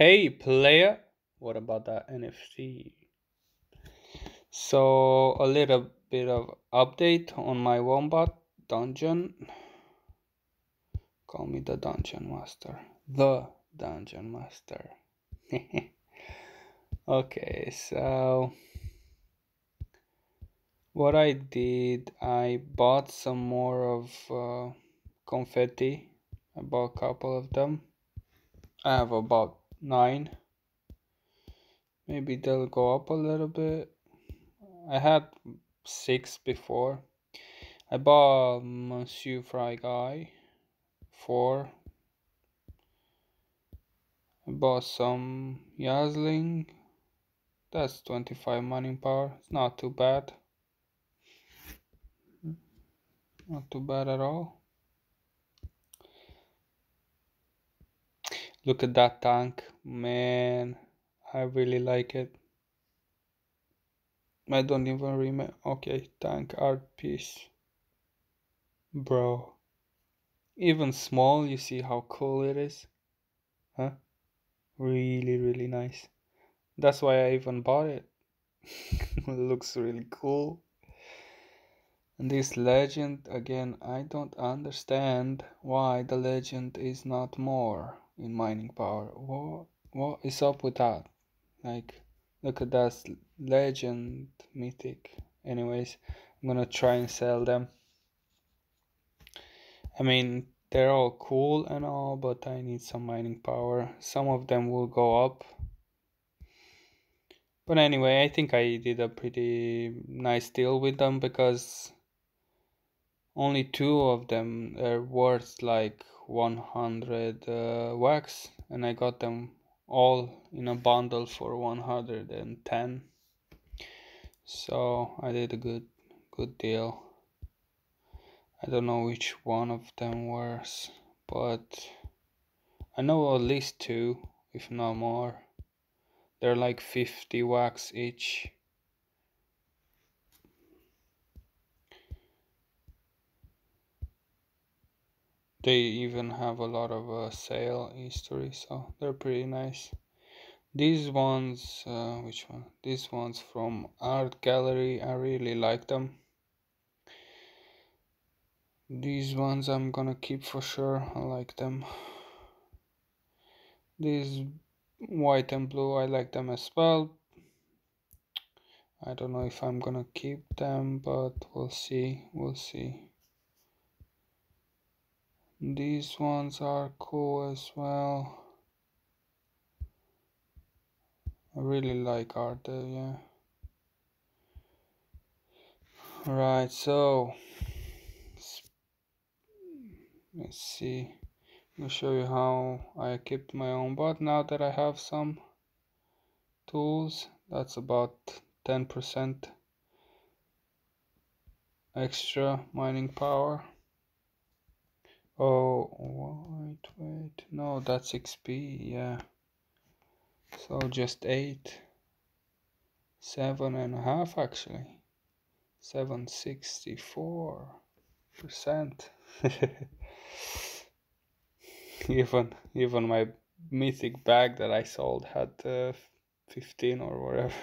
Hey player, what about that NFT? So a little bit of update on my Wombat dungeon. Call me the dungeon master. The dungeon master. okay, so what I did, I bought some more of uh, confetti. I bought a couple of them. I have about nine. Maybe they'll go up a little bit. I had six before. I bought Monsieur Fry Guy four. I bought some Yazling that's 25 mining power. It's not too bad. Not too bad at all Look at that tank, man. I really like it. I don't even remember. Okay, tank art piece. Bro. Even small, you see how cool it is? Huh? Really, really nice. That's why I even bought it. looks really cool. And this legend, again, I don't understand why the legend is not more in mining power. What what is up with that? Like look at that legend mythic. Anyways, I'm gonna try and sell them. I mean they're all cool and all, but I need some mining power. Some of them will go up. But anyway, I think I did a pretty nice deal with them because only two of them are worth like 100 uh, wax and I got them all in a bundle for 110 so I did a good good deal. I don't know which one of them was but I know at least two if not more. They're like 50 wax each they even have a lot of uh, sale history so they're pretty nice. These ones uh, which one? These ones from art gallery i really like them. These ones i'm gonna keep for sure i like them. These white and blue i like them as well. I don't know if i'm gonna keep them but we'll see we'll see these ones are cool as well. I really like Ardell, yeah. Right, so let's see. I'll show you how I kept my own bot now that I have some tools. That's about 10% extra mining power. Oh, wait, wait. No, that's XP, yeah. So just eight. Seven and a half actually. 764 percent. even even my mythic bag that I sold had uh, 15 or whatever.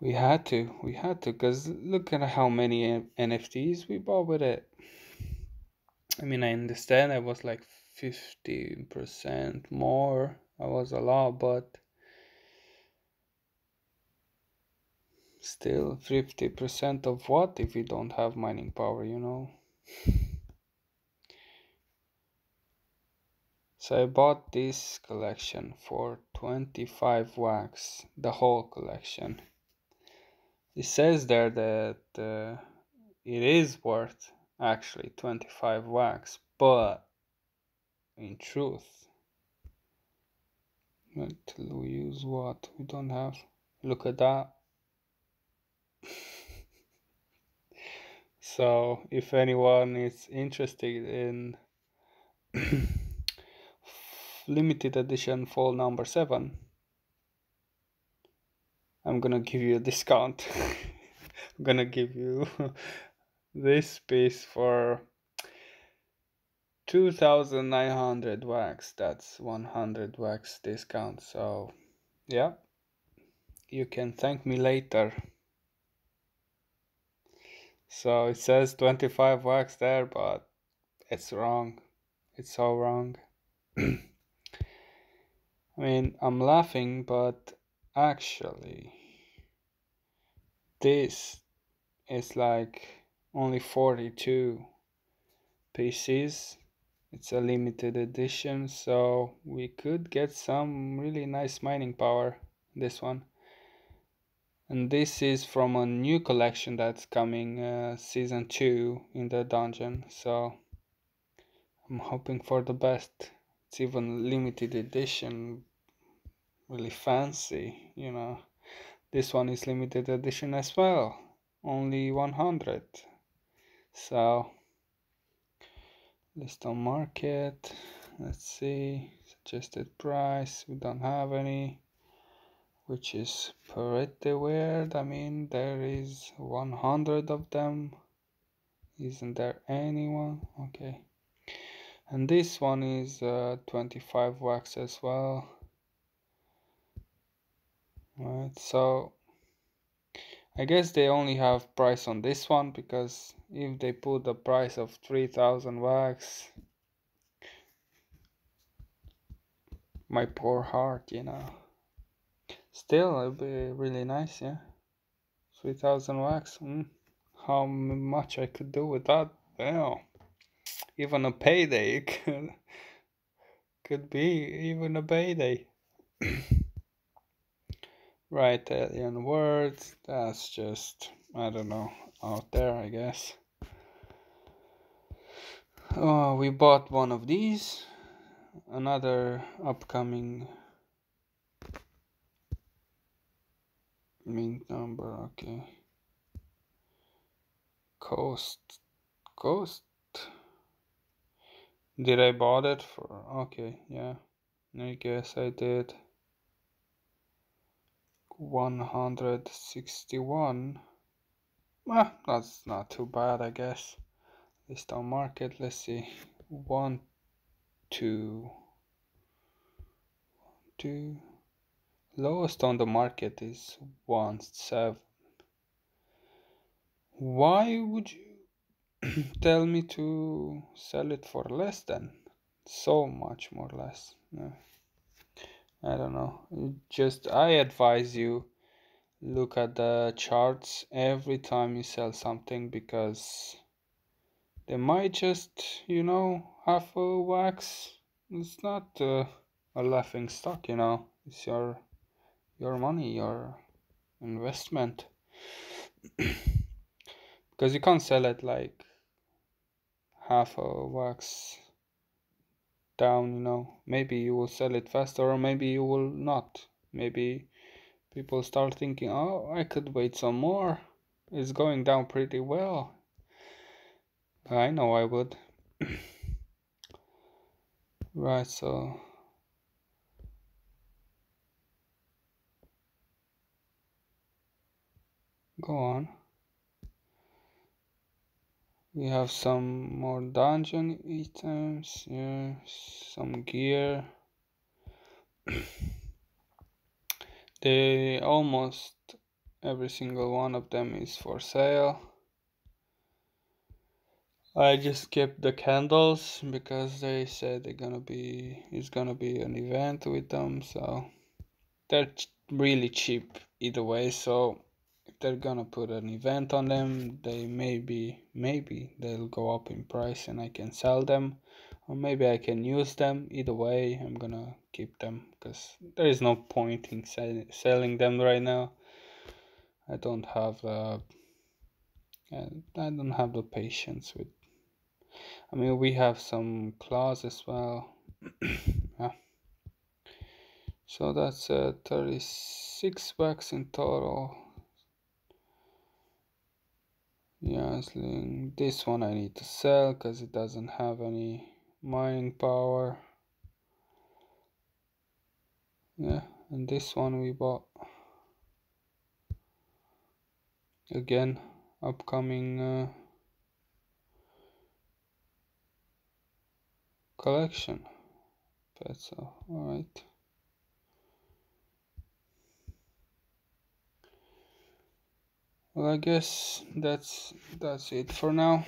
We had to, we had to, because look at how many NFTs we bought with it. I mean, I understand I was like 50% more. I was a lot, but still 50% of what if you don't have mining power, you know? So I bought this collection for 25 wax, the whole collection. It says there that uh, it is worth actually 25 wax but in truth until we use what we don't have. Look at that. So if anyone is interested in limited edition fall number 7 I'm gonna give you a discount. I'm gonna give you this piece for 2900 wax. That's 100 wax discount. So yeah you can thank me later. So it says 25 wax there but it's wrong. It's so wrong. I mean I'm laughing but actually this is like only 42 pieces. It's a limited edition so we could get some really nice mining power this one. And this is from a new collection that's coming uh, season 2 in the dungeon. So I'm hoping for the best. It's even limited edition really fancy you know. This one is limited edition as well only 100 so list on market. Let's see. Suggested price. We don't have any which is pretty weird. I mean there is 100 of them. Isn't there anyone? Okay. And this one is uh, 25 wax as well. Right so I guess they only have price on this one because if they put the price of 3000 wax my poor heart you know. Still it'd be really nice yeah. 3000 wax mm. how much I could do with that? Well even a payday could could be even a payday write Alien Worlds. That's just I don't know out there I guess. Oh we bought one of these. Another upcoming mint number okay. Coast coast? Did I bought it for okay yeah I guess I did 161 well that's not too bad I guess. List on market let's see. One two two. Lowest on the market is one seven. Why would you tell me to sell it for less than so much more or less yeah. I don't know. Just I advise you look at the charts every time you sell something because they might just, you know, have a wax. It's not uh, a laughing stock, you know. It's your your money, your investment. because you can't sell it like half a wax down you know. Maybe you will sell it faster or maybe you will not. Maybe people start thinking oh i could wait some more. It's going down pretty well. I know i would. Right so go on we have some more dungeon items yeah some gear. They almost every single one of them is for sale. I just kept the candles because they said they're gonna be it's gonna be an event with them so they're really cheap either way so they're gonna put an event on them. They maybe maybe they'll go up in price and i can sell them. Or maybe i can use them. Either way i'm gonna keep them because there is no point in sell selling them right now. I don't have uh, i don't have the patience with i mean we have some claws as well. Yeah. So that's uh, 36 bucks in total Yasling. This one I need to sell because it doesn't have any mining power. Yeah, and this one we bought. Again, upcoming uh, collection. That's all right. Well, I guess that's that's it for now.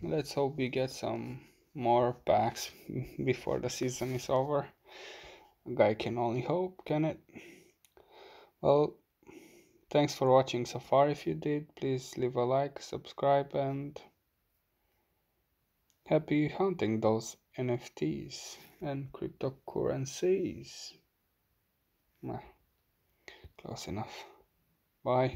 Let's hope we get some more packs before the season is over. A guy can only hope, can it? Well, thanks for watching so far. If you did, please leave a like, subscribe, and happy hunting those NFTs and cryptocurrencies. Close enough. Bye.